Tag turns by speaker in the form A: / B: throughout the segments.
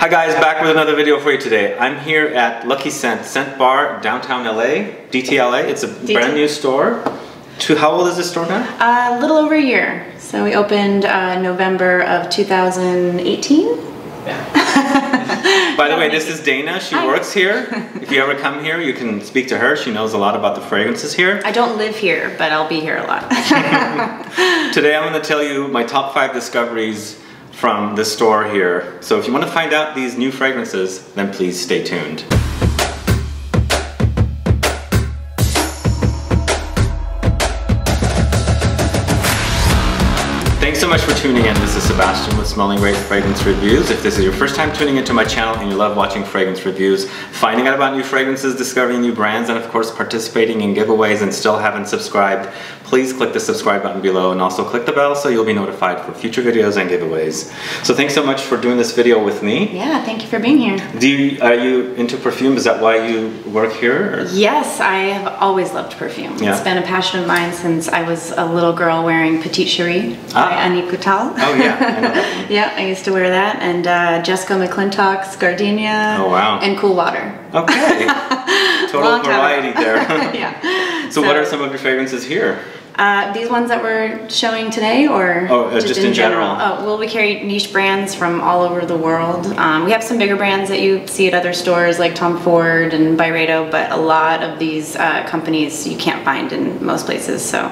A: Hi guys, back with another video for you today. I'm here at Luckyscent, Scent Bar, downtown LA, DTLA. It's a
B: DT.
A: brand new store. To, how old is this store now?
B: A little over a year. So we opened uh, November of 2018. Yeah.
A: By the way, this is Dana. She
B: Hi.
A: works here. If you ever come here, you can speak to her. She knows a lot about the fragrances here.
B: I don't live here, but I'll be here a lot.
A: Today I'm going to tell you my top five discoveries from the store here. So if you want to find out these new fragrances, then please stay tuned. Thanks so much for tuning in. This is Sebastian with Smelling Great Fragrance Reviews. If this is your first time tuning into my channel and you love watching fragrance reviews, finding out about new fragrances, discovering new brands, and of course participating in giveaways and still haven't subscribed, please click the subscribe button below and also click the bell so you'll be notified for future videos and giveaways. So thanks so much for doing this video with me.
B: yeah, thank you for being here.
A: Do you, are you into perfume? Is that why you work here? or-
B: Yes, I have always loved perfume.
A: Yeah.
B: It's been a passion of mine since I was a little girl wearing Petite Cherie by
A: Ah.
B: Annick Goutal.
A: Oh yeah, I know
B: yeah, I used to wear that. And uh, Jessica McClintock's Gardenia.
A: Oh, wow.
B: And Cool Water.
A: Okay. Total variety there.
B: yeah.
A: so what are some of your fragrances here?
B: Uh, these ones that we're showing today, or
A: Oh, uh, just in general.
B: Oh, well, we carry niche brands from all over the world. Um, we have some bigger brands that you see at other stores like Tom Ford and Byredo, but a lot of these uh, companies you can't find in most places. So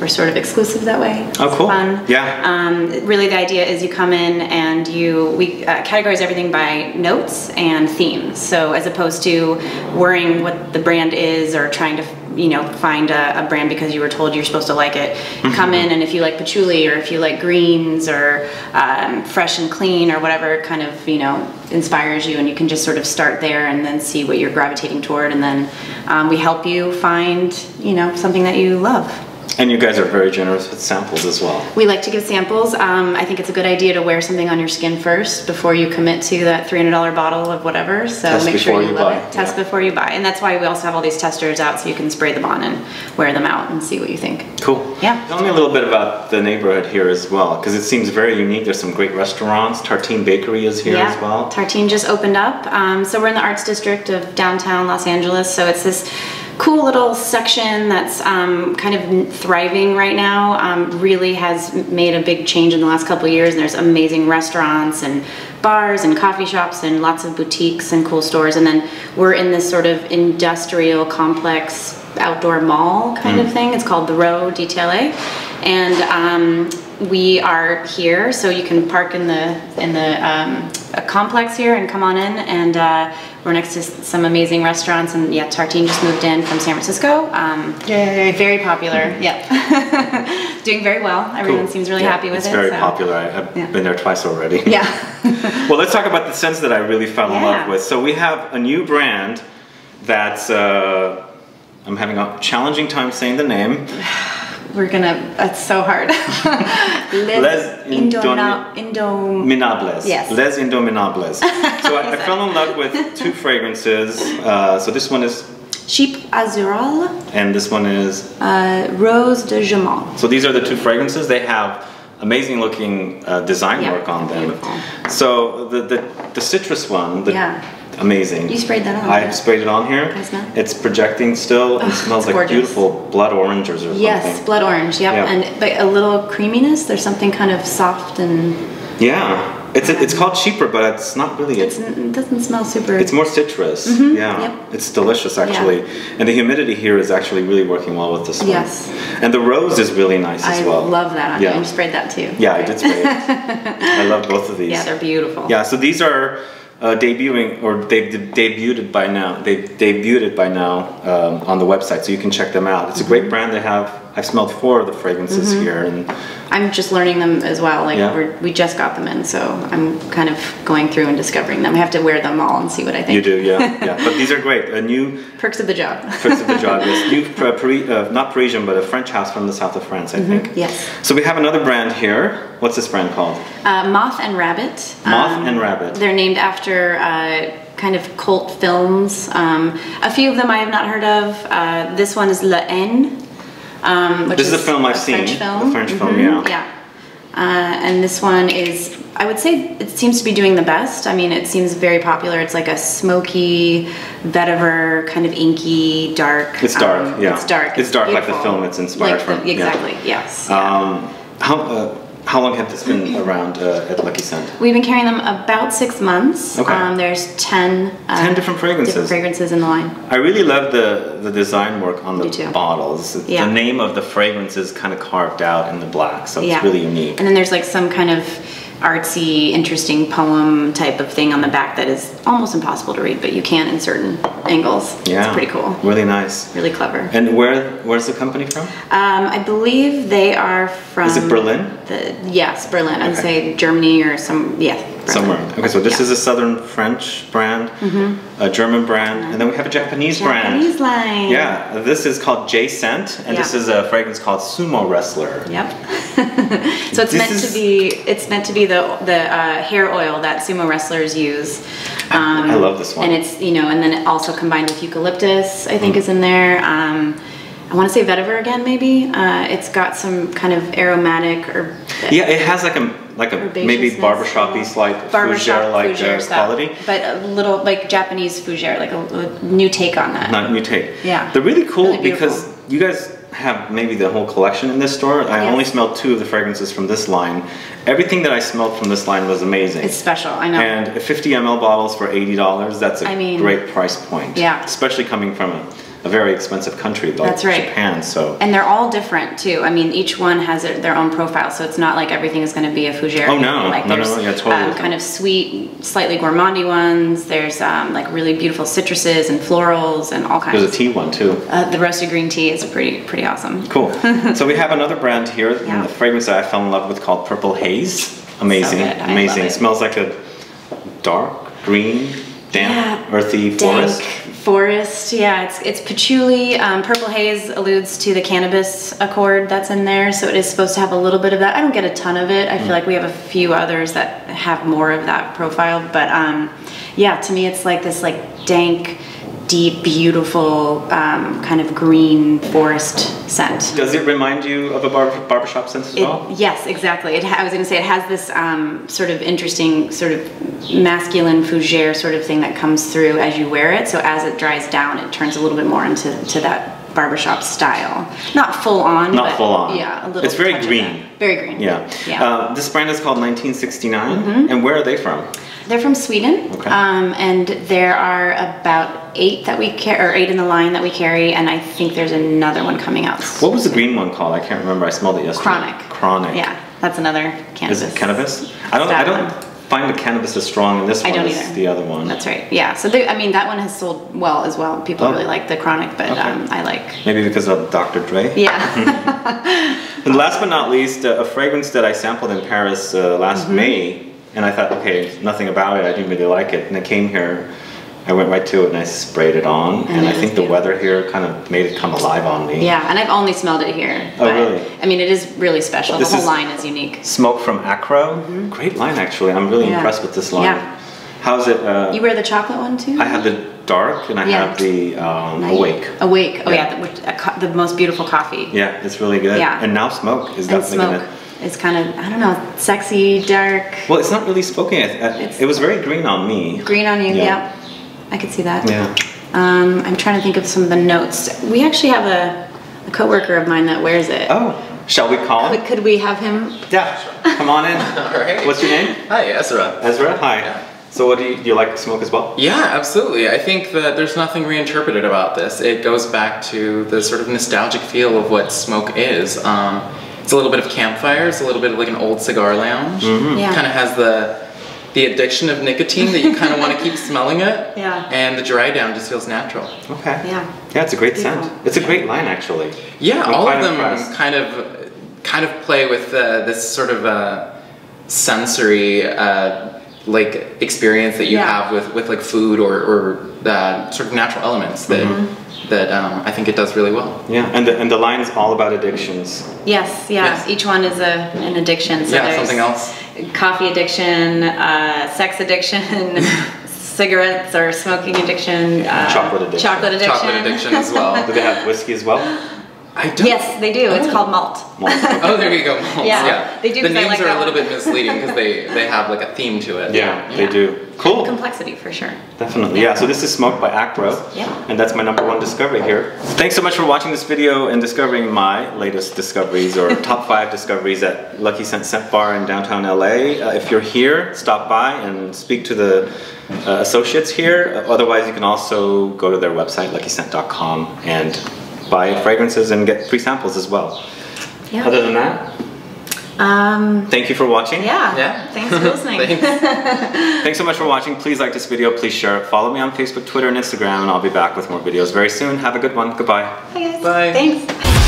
B: we're sort of exclusive that way.
A: Oh,
B: It's
A: cool.
B: Fun.
A: Yeah.
B: Um, really, the idea is you come in and you we uh, categorize everything by notes and themes. So as opposed to worrying what the brand is or trying to you know find a, a brand because you were told you're supposed to like it, you come in and if you like patchouli or if you like greens or um, fresh and clean or whatever kind of you know inspires you, and you can just sort of start there and then see what you're gravitating toward, and then um, we help you find you know something that you love.
A: And you guys are very generous with samples as well.
B: We like to give samples. Um, I think it's a good idea to wear something on your skin first before you commit to that $300 bottle of whatever. So
A: Test
B: make sure you,
A: you
B: love
A: buy,
B: it. Test
A: yeah.
B: before you buy. And that's why we also have all these testers out so you can spray them on and wear them out and see what you think.
A: Cool.
B: Yeah.
A: Tell me a little bit about the neighborhood here as well, because it seems very unique. There's some great restaurants. Tartine Bakery is here as well.
B: Tartine just opened up. Um, so we're in the arts district of downtown Los Angeles. So it's this cool little section that's um, kind of thriving right now. Um, really has made a big change in the last couple years. And there's amazing restaurants and bars and coffee shops and lots of boutiques and cool stores. And then we're in this sort of industrial complex outdoor mall kind of thing. It's called the Row DTLA. And um, we are here, so you can park in the in the um, a complex here and come on in. And uh, we're next to some amazing restaurants. And yeah, Tartine just moved in from San Francisco. Um,
A: Yay.
B: very popular. Yep, doing very well. Everyone
A: Cool.
B: seems really
A: Yeah,
B: happy with
A: it's
B: it.
A: very
B: so-
A: popular. I, I've
B: Yeah.
A: been there twice already.
B: Yeah.
A: Well, let's talk about the scents that I really fell in love with. So we have a new brand that's. Uh, I'm having a challenging time saying the name.
B: We're gonna. That's so hard. Les,
A: Les
B: Indona, Indo.
A: Minables.
B: Yes.
A: Les Indominables. so I, I fell in love with two fragrances. Uh, so this one is,
B: Chypre Azural,
A: and this one is.
B: uh, Rose de Jamon.
A: So these are the two fragrances. They have amazing looking uh, design
B: Yeah,
A: work on them.
B: beautiful.
A: So the, the the citrus one, the,
B: Yeah.
A: amazing.
B: You sprayed that on,
A: I
B: yeah.
A: sprayed it on here. It's projecting still. and It smells like
B: gorgeous.
A: beautiful blood oranges or
B: Yes,
A: something.
B: blood orange. Yep,
A: Yeah.
B: and but a little creaminess. There's something kind of soft and
A: Yeah. It's it's called chypre, but it's not really.
B: it's, it doesn't smell super.
A: It's more citrus. Yeah,
B: Mm-hmm. yep.
A: it's delicious actually, and the humidity here is actually really working well with this one.
B: Yes.
A: and the rose is really nice as well.
B: I love that on
A: Yeah.
B: you. You sprayed that too.
A: Yeah, I did spray it. I love both of these.
B: Yeah, they're beautiful.
A: Yeah, so these are uh, debuting, or they've de- debuted by now. They've debuted it by now um, on the website, so you can check them out. It's a great
B: Mm-hmm.
A: brand. They have. I've smelled four of the fragrances here, and
B: I'm just learning them as well. Like
A: Yeah.
B: we're, we just got them in, so I'm kind of going through and discovering them. I have to wear them all and see what I think.
A: you do, yeah, yeah. But these are great. A new
B: Perks of the job.
A: First of the job is new, uh, Pari- uh, not Parisian, but a French house from the south of France, I think.
B: yes.
A: So we have another brand here. What's this brand called?
B: Uh, Moth and Rabbit.
A: Moth
B: Um,
A: and Rabbit.
B: They're named after uh, kind of cult films. Um, a few of them I have not heard of. Uh, this one is La Haine. Um,
A: This is a film I've seen.
B: French film.
A: The French film,
B: Mhm,
A: yeah.
B: Yeah. Uh, and this one is I would say it seems to be doing the best. I mean, it seems very popular. It's like a smoky, vetiver, kind of inky, dark.
A: It's dark,
B: um,
A: yeah.
B: It's dark.
A: It's dark like the film it's inspired
B: Like the-
A: from, yeah.
B: Exactly. Yes.
A: Um, how, uh, how long have this been around uh, at Luckyscent?
B: We've been carrying them about six months.
A: Okay.
B: Um, there's ten. Uh,
A: 10 different fragrances.
B: Different fragrances in the line.
A: I really love the, the design work on the bottles.
B: Yeah.
A: The name of the fragrance is kind of carved out in the black, so
B: Yeah.
A: it's really unique.
B: And then there's like some kind of artsy, interesting poem type of thing on the back that is almost impossible to read, but you can in certain angles.
A: yeah,
B: It's pretty cool.
A: Really nice.
B: Really clever.
A: And where where's the company from?
B: Um, I believe they are from.
A: Is it Berlin?
B: The, yes, Berlin. I'd say Germany or some. Yeah. Berlin.
A: Somewhere. Okay, so this
B: Yeah.
A: is a southern French brand, a German brand, and then we have a Japanese, brand.
B: Japanese line.
A: Yeah, this is called J-Scent, and this is a fragrance called Sumo Wrestler.
B: Yep. so it's
A: This
B: meant
A: is-
B: to be. It's meant to be the the uh, hair oil that sumo wrestlers use. Um,
A: I love this one.
B: And it's you know, and then it also combined with eucalyptus, I think, is in there. Um, I want to say vetiver again, maybe. Uh, it's got some kind of aromatic or
A: Yeah, it has like a like a maybe
B: herbaceousness.
A: barbershopy slight
B: barbershop
A: like
B: fougere
A: uh, quality.
B: but a little like Japanese fougere, like a, a new take on that.
A: Not new take.
B: Yeah.
A: They're really cool
B: Really
A: because you guys have maybe the whole collection in this store. I
B: Yes.
A: only smelled two of the fragrances from this line. Everything that I smelled from this line was amazing.
B: It's special. I know.
A: And 50 ml bottles for $80, that's a
B: I mean-
A: great price point.
B: Yeah.
A: Especially coming from a, a very expensive country like
B: That's right.
A: Japan. So
B: And they're all different too. I mean, each one has their- their own profile, so it's not like everything is going to be a fougere.
A: Oh, no.
B: like
A: No, no,
B: there's
A: no, yeah, totally
B: um, kind of sweet, slightly gourmandy ones. There's um, like really beautiful citruses and florals and all kinds.
A: Of There's a tea one too.
B: Uh, the roasted green tea is pretty pretty awesome.
A: Cool. so we have another brand here,
B: Yeah.
A: the fragrance that I fell in love with called Purple Haze. Amazing,
B: So
A: amazing.
B: it.
A: Smells like a dark green, damp,
B: Yeah,
A: earthy
B: Dank
A: forest.
B: Forest. Yeah, it's it's patchouli. Um, purple haze alludes to the cannabis accord that's in there, so it is supposed to have a little bit of that. I don't get a ton of it. I
A: Mm.
B: feel like we have a few others that have more of that profile, but um, yeah, to me it's like this like dank, deep, beautiful um, kind of green forest scent.
A: Does it remind you of a bar- barbershop scent as
B: It,
A: well?
B: Yes, exactly. It, ha- I was going to say it has this um, sort of interesting, sort of masculine fougere sort of thing that comes through as you wear it. So as it dries down, it turns a little bit more into to that barbershop style. Not full on.
A: Not
B: but
A: full on.
B: Yeah, a little.
A: It's very green.
B: Very green.
A: Yeah.
B: Yeah.
A: Uh, this brand is called 1969. And where are they from?
B: They're from Sweden,
A: Okay.
B: um, and there are about eight that we carry, or eight in the line that we carry, and I think there's another one coming out.
A: What was the green one called? I can't remember. I smelled it yesterday.
B: Chronic.
A: Chronic.
B: Yeah, that's another cannabis.
A: Is it cannabis? I don't. I don't
B: one.
A: find the cannabis as strong in this
B: I
A: one
B: don't
A: as
B: either.
A: the other one.
B: That's right. Yeah. So they, I mean, that one has sold well as well. People
A: Oh.
B: really like the chronic, but
A: Okay.
B: um, I like.
A: Maybe because of Dr. Dre.
B: Yeah.
A: And last but not least, uh, a fragrance that I sampled in Paris uh, last
B: Mm-hmm.
A: May, and I thought, okay, nothing about it. I didn't really like it, and I came here. I went right to it and I sprayed it on, and,
B: And
A: I think the weather here kind of made it come alive on me.
B: yeah. And I've only smelled it here.
A: Oh, really?
B: I mean, it is really special.
A: This
B: the whole line is unique.
A: Smoke from Akro, great line actually. I'm really.
B: Yeah.
A: impressed with this line.
B: Yeah.
A: How's it? Uh,
B: You wear the chocolate one too?
A: I have the dark and I
B: Yeah.
A: have the um, awake.
B: Awake. Oh
A: Yeah.
B: yeah, the, which, a co- the most beautiful coffee.
A: Yeah, it's really good.
B: Yeah.
A: And now smoke is
B: And
A: definitely
B: smoke
A: gonna.
B: Is kind of I don't know, sexy, dark,
A: Well, it's not really smoking. I- I- It was very green on me.
B: green on you.
A: Yeah.
B: Yeah. I could see that.
A: Yeah.
B: Um, I'm trying to think of some of the notes. We actually have a, a coworker of mine that wears it.
A: Oh, shall we call him?
B: Could, could we have him?
A: Yeah. Come on in.
C: All right.
A: What's your name?
C: Hi, Ezra.
A: Ezra. Hi.
C: Yeah.
A: So, what do you, do you like smoke as well?
C: Yeah, absolutely. I think that there's nothing reinterpreted about this. It goes back to the sort of nostalgic feel of what smoke is. Um, it's a little bit of campfire. It's a little bit of like an old cigar lounge.
B: Yeah.
C: Kind of has the the addiction of nicotine that you kind of want to keep smelling it.
B: Yeah.
C: And the dry down just feels natural.
A: Okay.
B: Yeah.
A: Yeah, it's a great
B: Beautiful.
A: scent. It's a great line, actually.
C: Yeah,
A: I'm
C: all of them
A: impressed.
C: kind of kind of play with uh, this sort of uh, sensory uh, like experience that you
B: Yeah.
C: have with, with like food or, or uh, sort of natural elements that
A: Mm-hmm.
C: That um, I think it does really well.
A: Yeah, and the, and the line is all about addictions.
B: Yes, yeah.
C: Yes.
B: Each one is a an addiction. So
C: Yeah, something else.
B: Coffee addiction, uh, sex addiction, cigarettes or smoking addiction, uh,
A: Chocolate addiction.
B: chocolate addiction,
C: Chocolate addiction as well.
A: Do they have whiskey as well?
C: I don't.
B: Yes, they do. It's
C: Oh.
B: called malt.
A: Malt.
C: Oh, there you go. Malts,
B: Yeah,
C: yeah.
B: they do
C: The
B: I
C: names
B: like
C: are a little
B: one.
C: bit misleading because they they have like a theme to it.
A: Yeah, they do. Cool.
B: Complexity for sure.
A: Definitely. Yeah, so this is Smoked by Akro.
B: Yeah.
A: And that's my number one discovery here. Thanks so much for watching this video and discovering my latest discoveries or top five discoveries at Luckyscent Scent Bar in downtown LA. Uh, if you're here, stop by and speak to the uh, associates here. Uh, otherwise, you can also go to their website, luckyscent.com, and buy fragrances and get free samples as well.
B: Yeah.
A: Other than that,
B: Um,
A: thank you for watching.
B: yeah.
C: Yeah.
B: Thanks for listening.
C: Thanks.
A: Thanks so much for watching. Please like this video, please share it. Follow me on Facebook, Twitter, and Instagram, and I'll be back with more videos very soon. Have a good one. Goodbye.
B: Bye guys.
C: Bye.
B: Thanks.